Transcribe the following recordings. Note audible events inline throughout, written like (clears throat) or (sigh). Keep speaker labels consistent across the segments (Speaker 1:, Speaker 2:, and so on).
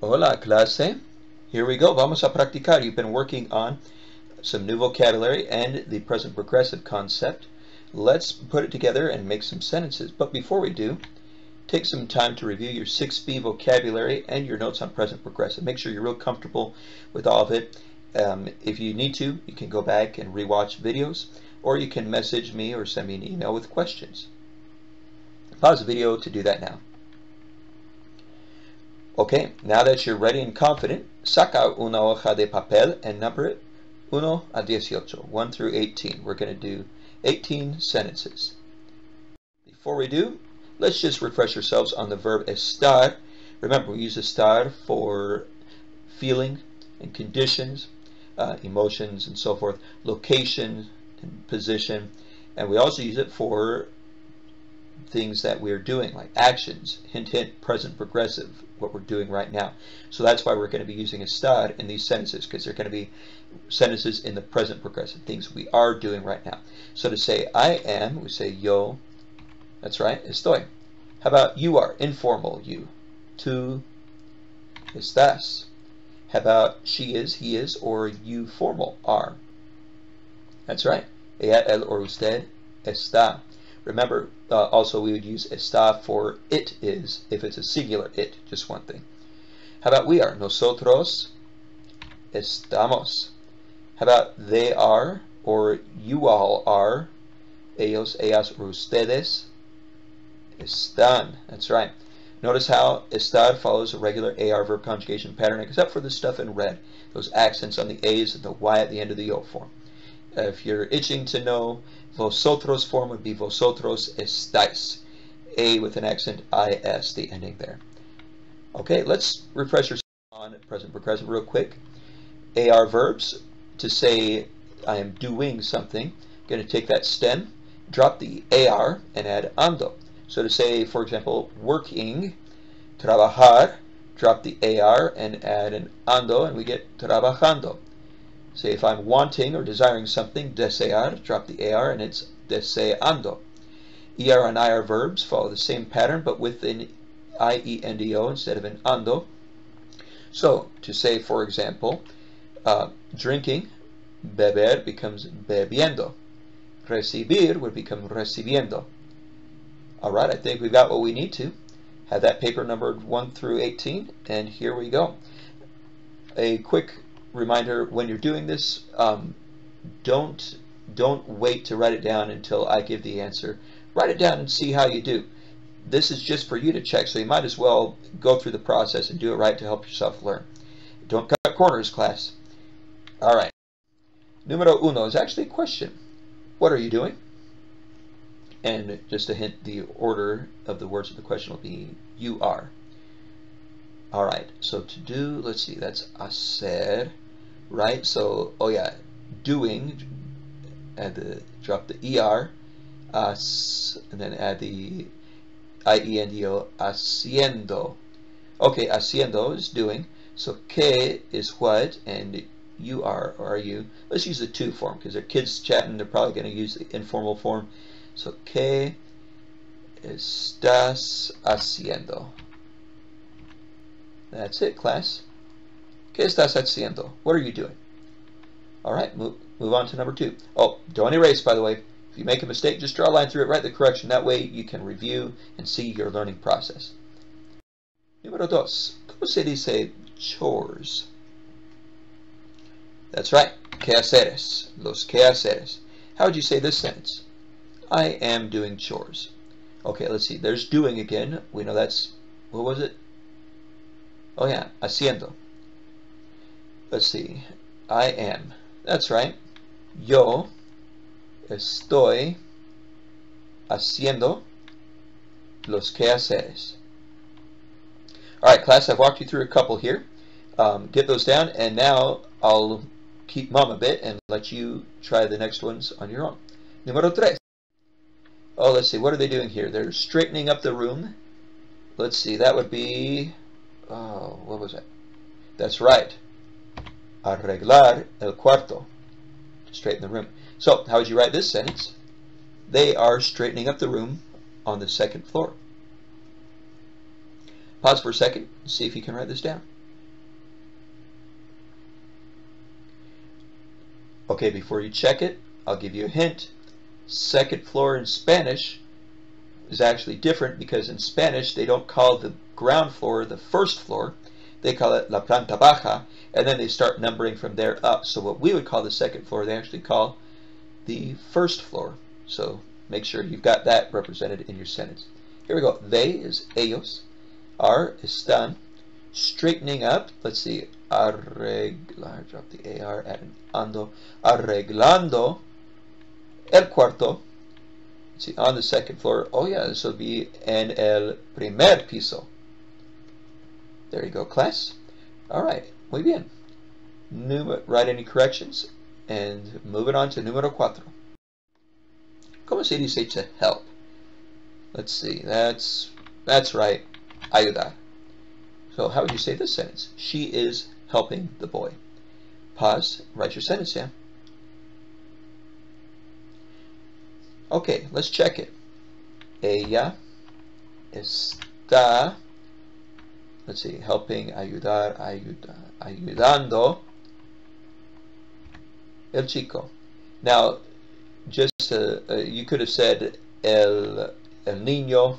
Speaker 1: Hola, clase. Here we go. Vamos a practicar. You've been working on some new vocabulary and the present progressive concept. Let's put it together and make some sentences. But before we do, take some time to review your 6B vocabulary and your notes on present progressive. Make sure you're real comfortable with all of it. Um, if you need to, you can go back and rewatch videos, or you can message me or send me an email with questions. Pause the video to do that now. Okay, now that you're ready and confident, saca una hoja de papel and number it 1 a 18, 1 through 18. We're going to do 18 sentences. Before we do, let's just refresh ourselves on the verb estar. Remember, we use estar for feeling and conditions, uh, emotions and so forth, location and position, and we also use it for things that we're doing, like actions, hint, hint, present progressive, what we're doing right now. So that's why we're going to be using a estar in these sentences, because they're going to be sentences in the present progressive, things we are doing right now. So to say I am, we say yo, that's right, estoy. How about you are, informal you, tú estás. How about she is, he is, or you formal are. That's right. Ella, él, or usted está. Remember, uh, also we would use está for it is, if it's a singular it, just one thing. How about we are? Nosotros estamos. How about they are, or you all are? Ellos, ellas, or ustedes están. That's right. Notice how estar follows a regular AR verb conjugation pattern, except for the stuff in red, those accents on the A's and the Y at the end of the yo form. If you're itching to know, vosotros form would be vosotros estáis. A with an accent IS, the ending there. Okay, let's refresh yourself on present progressive real quick. AR verbs, to say I am doing something, going to take that stem, drop the AR, and add ando. So to say, for example, working, trabajar, drop the AR and add an ando, and we get trabajando. Say if I'm wanting or desiring something, desear, drop the AR and it's deseando. ER and IR verbs follow the same pattern but with an IENDO instead of an ando. So to say, for example, uh, drinking, beber becomes bebiendo. Recibir would become recibiendo. All right, I think we've got what we need to. Have that paper numbered 1 through 18, and here we go. A quick reminder when you're doing this, um, don't don't wait to write it down until I give the answer. Write it down and see how you do. This is just for you to check, so you might as well go through the process and do it right to help yourself learn. Don't cut corners, class. All right. Numero uno is actually a question. What are you doing? And just a hint, the order of the words of the question will be you are. All right, so to do, let's see, that's hacer, right? So, oh yeah, doing, add the, drop the er, as, and then add the iendo, haciendo. Okay, haciendo is doing, so que is what, and you are, or are you. Let's use the tú form, because they're kids chatting, they're probably going to use the informal form. So, que estás haciendo? That's it, class. ¿Qué estás haciendo? What are you doing? All right, move, move on to number two. Oh, don't erase, by the way. If you make a mistake, just draw a line through it, write the correction. That way you can review and see your learning process. Número dos. ¿Cómo se dice chores? That's right. Quehaceres. Los quehaceres. How would you say this sentence? I am doing chores. Okay, let's see. There's doing again. We know that's, what was it? Oh yeah, haciendo. Let's see. I am. That's right. Yo estoy haciendo los quehaceres. Alright, class, I've walked you through a couple here. Um, get those down, and now I'll keep mum a bit and let you try the next ones on your own. Número tres. Oh, let's see. What are they doing here? They're straightening up the room. Let's see. That would be oh, what was it? That's right arreglar el cuarto, straighten the room. So how would you write this sentence? They are straightening up the room on the second floor. Pause for a second, see if you can write this down. Okay, before you check it, I'll give you a hint. Second floor in Spanish is actually different because in Spanish they don't call the ground floor the first floor. They call it la planta baja, and then they start numbering from there up. So what we would call the second floor, they actually call the first floor. So make sure you've got that represented in your sentence. Here we go. They is ellos. Are están straightening up. Let's see. Arreglar. Drop the AR. Add an ando. Arreglando el cuarto. See. On the second floor. Oh yeah, this will be en el primer piso. There you go, class. All right. Muy bien. Write any corrections and move it on to número cuatro. ¿Cómo se dice to help? Let's see. That's that's right. Ayudar. So how would you say this sentence? She is helping the boy. Pause. Write your sentence down. Okay, let's check it. Ella está, let's see, helping, ayudar, ayuda, ayudando el chico. Now, just uh, uh, you could have said el el niño,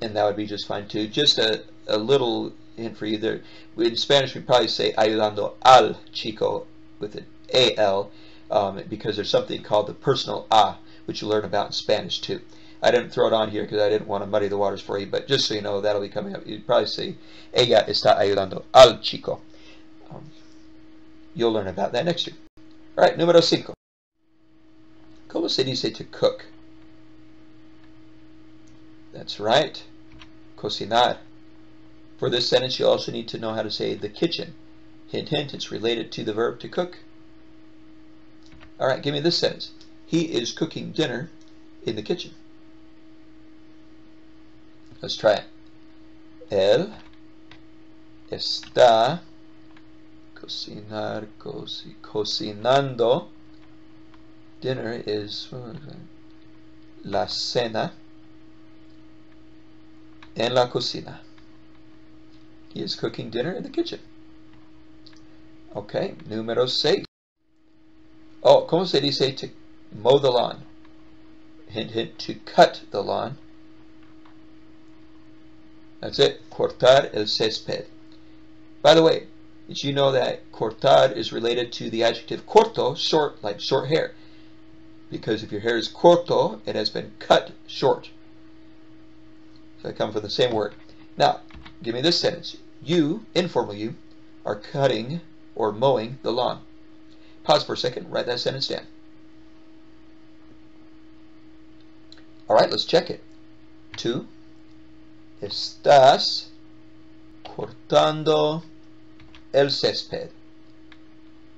Speaker 1: and that would be just fine too. Just a, a little hint for you there. In Spanish, we probably say ayudando al chico with an al, um, because there's something called the personal a, which you learn about in Spanish too. I didn't throw it on here because I didn't want to muddy the waters for you, but just so you know, that'll be coming up. You'd probably see, ella está ayudando al chico. Um, you'll learn about that next year. All right, número cinco. ¿Cómo se dice to cook? That's right. Cocinar. For this sentence, you also need to know how to say the kitchen. Hint, hint, it's related to the verb to cook. All right, give me this sentence. He is cooking dinner in the kitchen. Let's try it. Él está cocinar, co cocinando. Dinner is la cena en la cocina. He is cooking dinner in the kitchen. Okay, número seis. Oh, ¿cómo se dice to mow the lawn? Hint, hint, to cut the lawn. That's it. Cortar el césped. By the way, did you know that cortar is related to the adjective corto, short, like short hair? Because if your hair is corto, it has been cut short. So they come from the same word. Now, give me this sentence. You, informal you, are cutting or mowing the lawn. Pause for a second. Write that sentence down. All right, let's check it. Tú. Estás cortando el césped.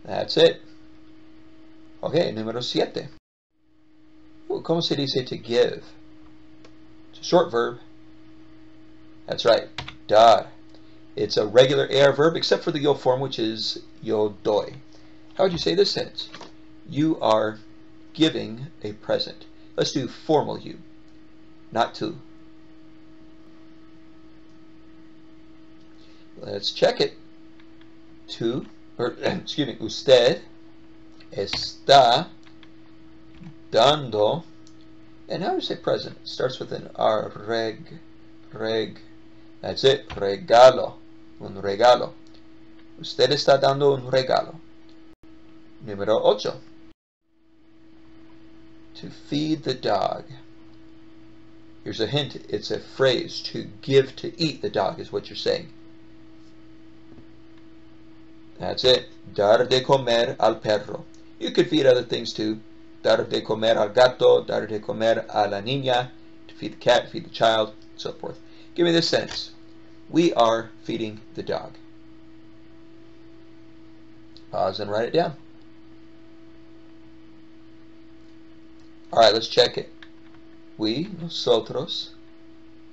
Speaker 1: That's it. Okay, número siete. ¿Cómo se dice to give? It's a short verb. That's right, dar. It's a regular AR verb except for the yo form, which is yo doy. How would you say this sentence? You are giving a present. Let's do formal you, not tú. Let's check it. Tú, or (clears throat) excuse me, usted está dando, and how do you say present? It starts with an R, reg, reg, that's it, regalo, un regalo. Usted está dando un regalo. Número 8. To feed the dog. Here's a hint. It's a phrase. To give to eat the dog is what you're saying. That's it. Dar de comer al perro. You could feed other things too. Dar de comer al gato. Dar de comer a la niña. To feed the cat, feed the child, so forth. Give me this sentence. We are feeding the dog. Pause and write it down. Alright, let's check it. We, nosotros,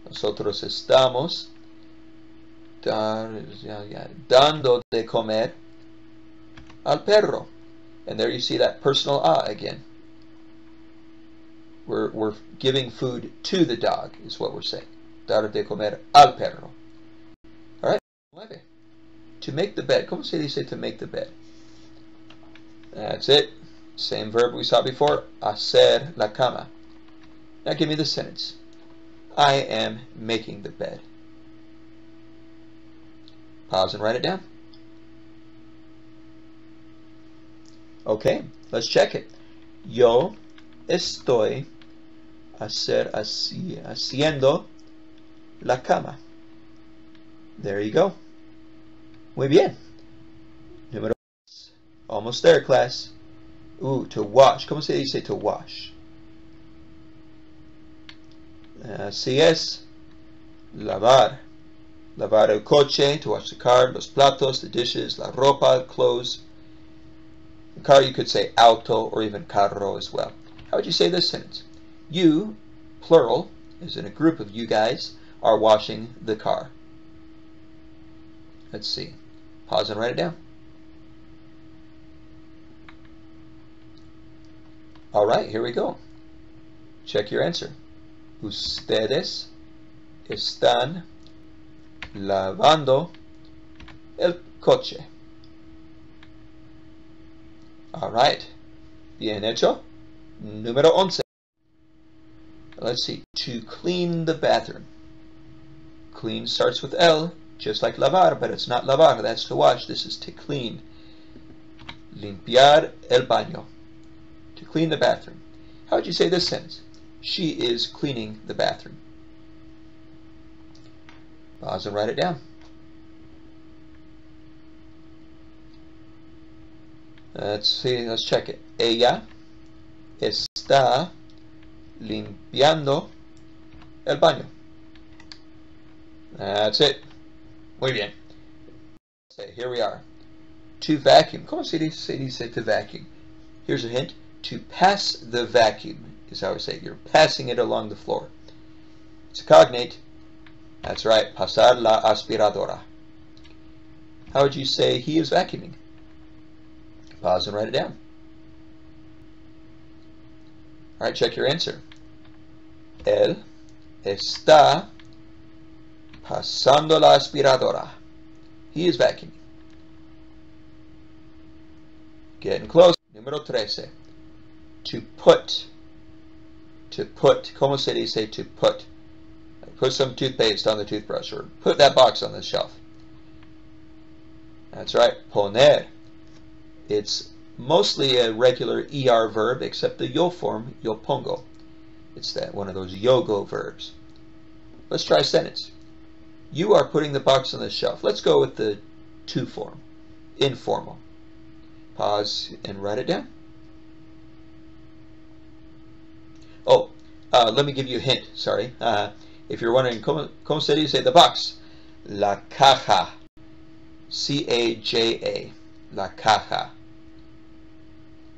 Speaker 1: nosotros estamos dando de comer al perro. And there you see that personal a again. We're, we're giving food to the dog, is what we're saying. Dar de comer al perro. Alright, to make the bed. ¿Cómo se dice to make the bed? That's it. Same verb we saw before, hacer la cama. Now give me the sentence. I am making the bed. Pause and write it down. Okay, let's check it. Yo estoy hacer así, haciendo la cama. There you go. Muy bien. Número Almost there, class. Ooh, to wash. ¿Cómo se dice to wash? Así es. Lavar. Lavar el coche, to wash the car, los platos, the dishes, la ropa, clothes. The car you could say auto or even carro as well. How would you say this sentence? You, plural, as in a group of you guys, are washing the car. Let's see. Pause and write it down. All right, here we go. Check your answer. Ustedes están lavando el coche. All right. Bien hecho. Número once. Let's see. To clean the bathroom. Clean starts with L, just like lavar, but it's not lavar. That's to wash. This is to clean. Limpiar el baño. To clean the bathroom. How would you say this sentence? She is cleaning the bathroom. Pause and write it down. Let's see, let's check it. Ella está limpiando el baño. That's it. Muy bien. Okay, here we are. To vacuum. ¿Cómo se dice, dice to vacuum? Here's a hint. To pass the vacuum is how we say it. You're passing it along the floor. It's a cognate. That's right. Pasar la aspiradora. How would you say he is vacuuming? Pause and write it down. All right, check your answer. Él está pasando la aspiradora. He is vacuuming. Getting close. Número 13. To put. To put. ¿Cómo se dice to put? Put some toothpaste on the toothbrush or put that box on the shelf. That's right. Poner. It's mostly a regular ER verb except the yo form, yo pongo. It's that one of those yogo verbs. Let's try a sentence. You are putting the box on the shelf. Let's go with the tú form. Informal. Pause and write it down. Oh, uh, let me give you a hint. Sorry. Uh, if you're wondering, ¿cómo, se dice the box? La caja. C-A-J-A. La caja.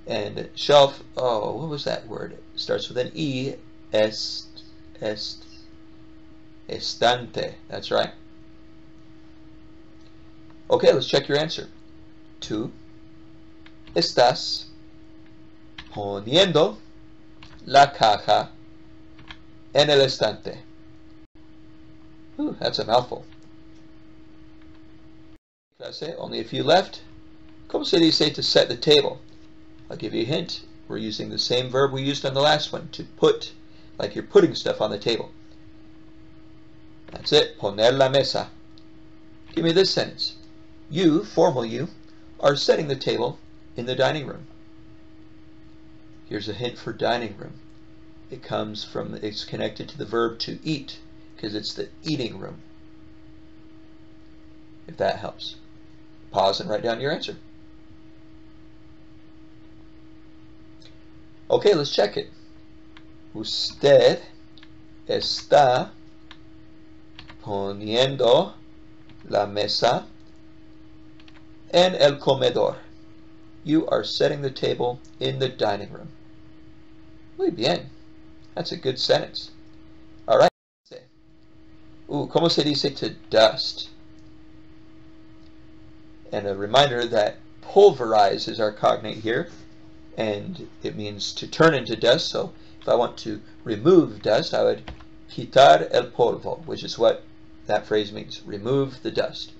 Speaker 1: And shelf, oh, what was that word? It starts with an E. Est, est, estante. That's right. Okay, let's check your answer. Tú estás poniendo la caja en el estante. Ooh, that's a mouthful. Clase, only a few left. Como se dice to set the table? I'll give you a hint. We're using the same verb we used on the last one, to put, like you're putting stuff on the table. That's it, poner la mesa. Give me this sentence. You, formal you, are setting the table in the dining room. Here's a hint for dining room. It comes from, it's connected to the verb to eat, because it's the eating room. If that helps. Pause and write down your answer. Okay, let's check it. Usted está poniendo la mesa en el comedor. You are setting the table in the dining room. Muy bien. That's a good sentence. Ooh, ¿cómo se dice to dust? And a reminder that pulverize is our cognate here and it means to turn into dust. So if I want to remove dust, I would quitar el polvo, which is what that phrase means, remove the dust.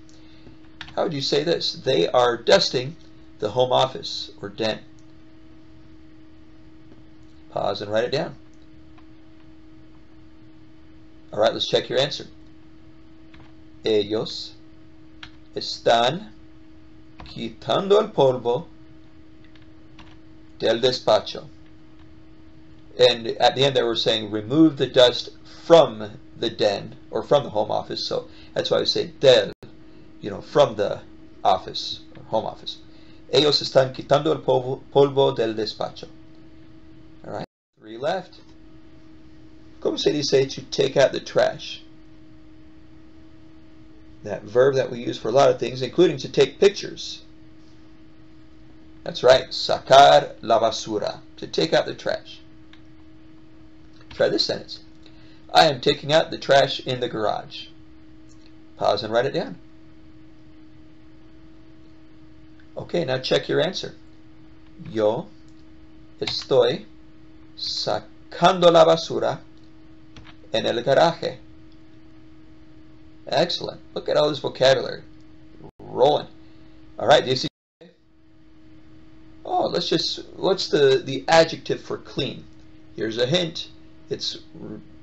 Speaker 1: How would you say this? They are dusting the home office or den. Pause and write it down. All right, let's check your answer. Ellos están quitando el polvo del despacho. And at the end they were saying remove the dust from the den or from the home office. So that's why we say del, you know, from the office home office. Ellos están quitando el polvo, polvo del despacho. All right, three left. Como se dice to take out the trash? That verb that we use for a lot of things, including to take pictures. That's right, sacar la basura, to take out the trash. Try this sentence. I am taking out the trash in the garage. Pause and write it down. Okay, now check your answer. Yo estoy sacando la basura en el garaje. Excellent. Look at all this vocabulary. Rolling. All right, do you see? Oh, let's just, what's the, the adjective for clean? Here's a hint. It's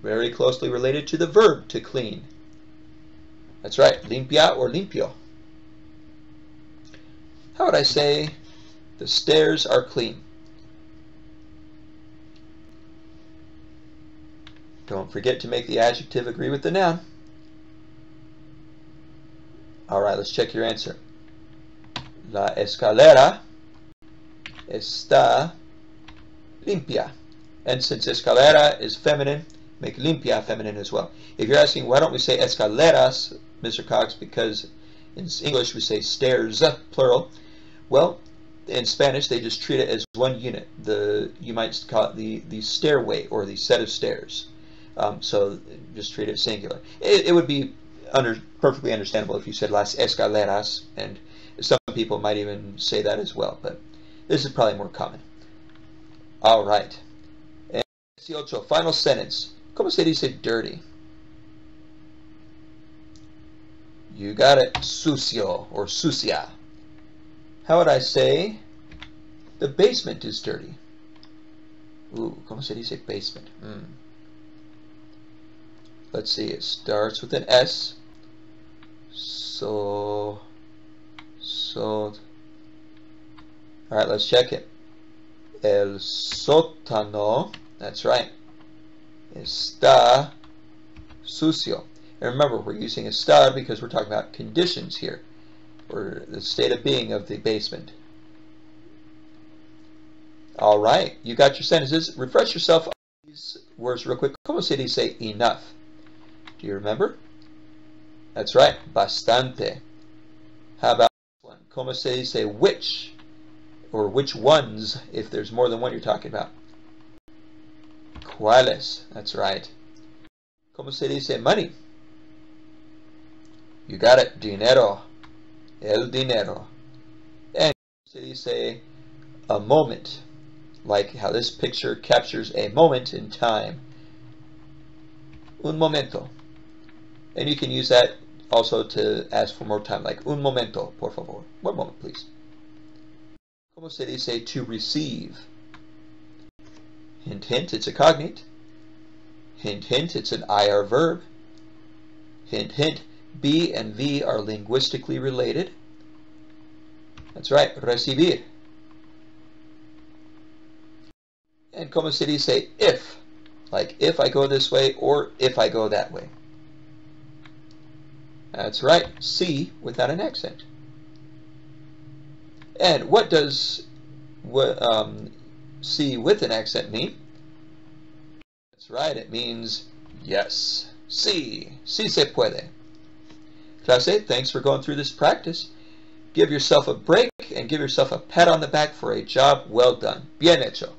Speaker 1: very closely related to the verb to clean. That's right, limpia or limpio. How would I say the stairs are clean? Don't forget to make the adjective agree with the noun. Alright, let's check your answer. La escalera está limpia. And since escalera is feminine, make limpia feminine as well. If you're asking why don't we say escaleras, Mr. Cox, because in English we say stairs, plural. Well, in Spanish they just treat it as one unit. The You might call it the, the stairway or the set of stairs. Um, so just treat it singular. It, it would be under, perfectly understandable if you said las escaleras, and some people might even say that as well, but this is probably more common. All right. And final sentence. ¿Cómo se dice dirty? You got it. Sucio or sucia. How would I say the basement is dirty? Ooh, ¿cómo se dice basement? Hmm. Let's see, it starts with an S. So, so. Alright, let's check it. El sótano, that's right, está sucio. And remember, we're using estar because we're talking about conditions here, or the state of being of the basement. All right, you got your sentences. Refresh yourself on these words real quick. Como se dice enough? Do you remember? That's right, bastante. How about this one? Como se dice which? Or which ones, if there's more than one you're talking about. ¿Cuáles? That's right. Como se dice money? You got it, dinero. El dinero. And se dice a moment, like how this picture captures a moment in time. Un momento. And you can use that also to ask for more time, like un momento, por favor. One moment, please. Como se dice to receive? Hint, hint, it's a cognate. Hint, hint, it's an IR verb. Hint, hint, B and V are linguistically related. That's right, recibir. And como se dice if? Like if I go this way or if I go that way. That's right, si without an accent. And what does um, sí with an accent mean? That's right, it means yes. Sí. Si se puede. Clase, thanks for going through this practice. Give yourself a break and give yourself a pat on the back for a job well done. Bien hecho.